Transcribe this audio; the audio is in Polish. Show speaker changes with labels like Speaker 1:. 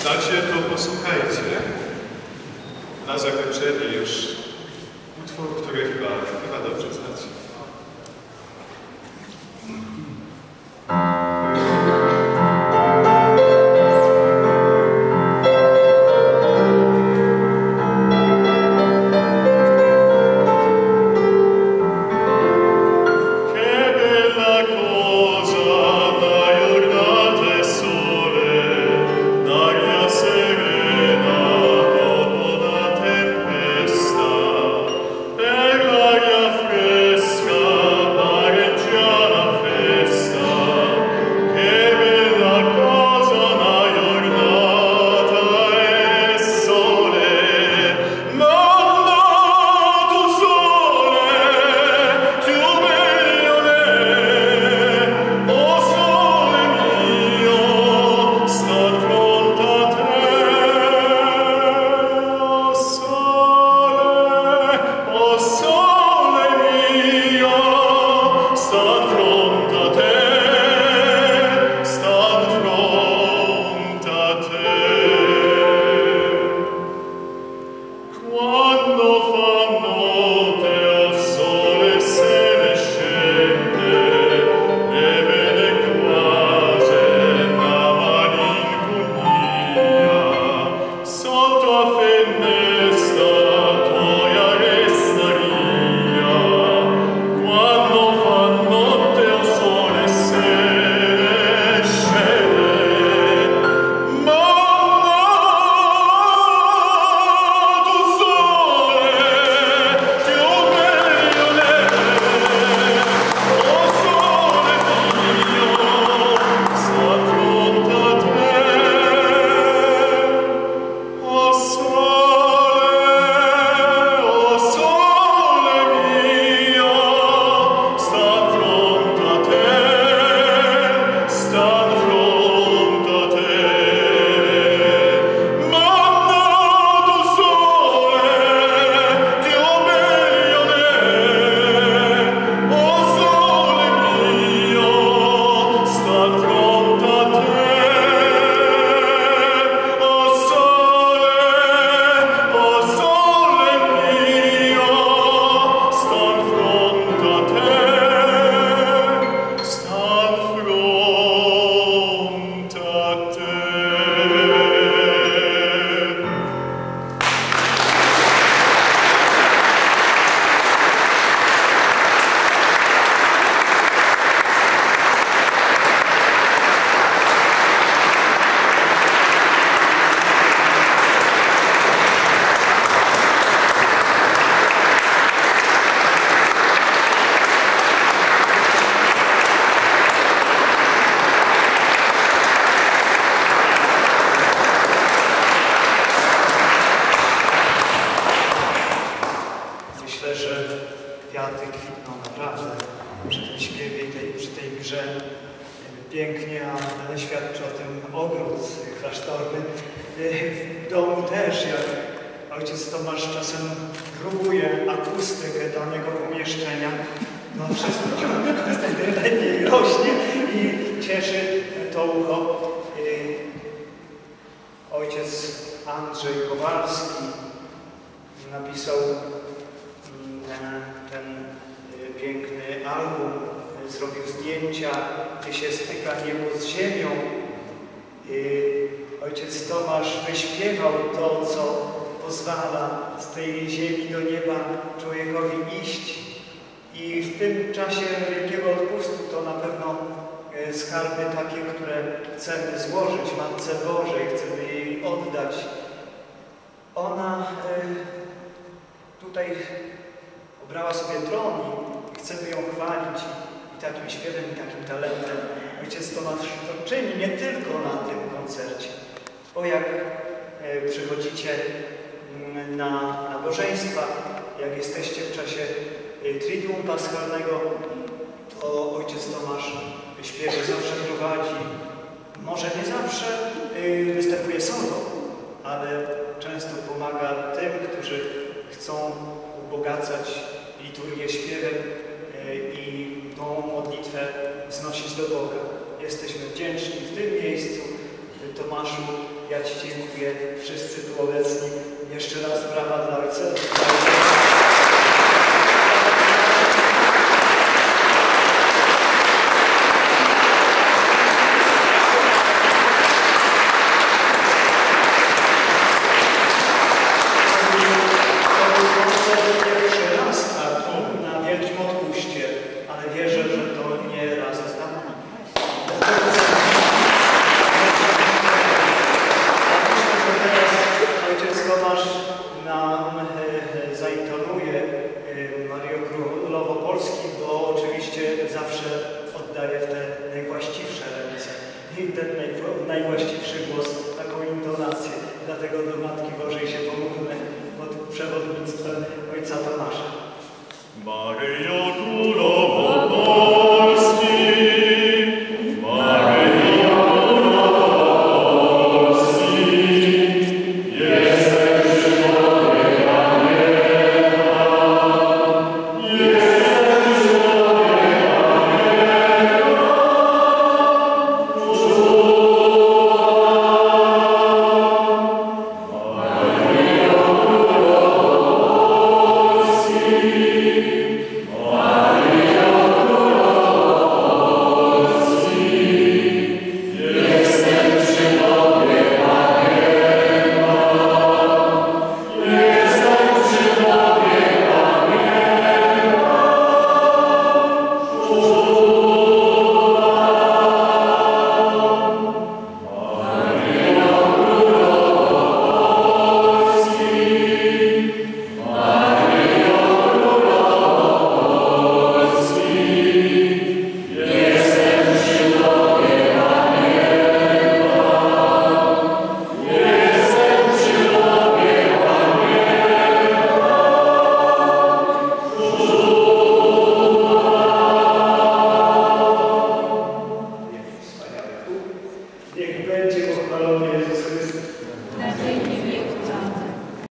Speaker 1: Znacie, to posłuchajcie. Na zakończenie już utwór, który chyba, chyba dobrze znacie.
Speaker 2: Grze pięknie, ale świadczy o tym ogród klasztorny. W domu też, jak ojciec Tomasz czasem próbuje akustykę danego pomieszczenia, no wszystko wtedy lepiej rośnie i cieszy to ucho. Ojciec Andrzej Kowalski napisał mm, ten zrobił zdjęcia, gdzie się styka niebo z ziemią. Ojciec Tomasz wyśpiewał to, co pozwala z tej ziemi do nieba człowiekowi iść. I w tym czasie wielkiego odpustu to na pewno y, skarby takie, które chcemy złożyć Matce Bożej, chcemy jej oddać. Ona y, tutaj obrała sobie tron i chcemy ją chwalić i takim śpiewem, i takim talentem. Ojciec Tomasz to czyni nie tylko na tym koncercie, bo jak e, przychodzicie mm, na nabożeństwa, jak jesteście w czasie e, Triduum Paschalnego, to Ojciec Tomasz śpiewy zawsze prowadzi. Może nie zawsze e, występuje solo, ale często pomaga tym, którzy chcą ubogacać liturgię śpiewem i tą modlitwę wznosić do Boga. Jesteśmy wdzięczni w tym miejscu Tomaszu, ja Ci dziękuję, wszyscy tu obecni. Jeszcze raz brawa dla ojca. To był pierwszy raz tak, na Wielkim Odpuście, ale wierzę, że to nie raz ostatni. Myślę, że teraz ojciec Tomasz nam e, zaintonuje e, Mario Królowo Polski, bo oczywiście zawsze oddaje w te najwłaściwsze ręce i ten najwłaściwszy głos, taką intonację. Dlatego do Matki Bożej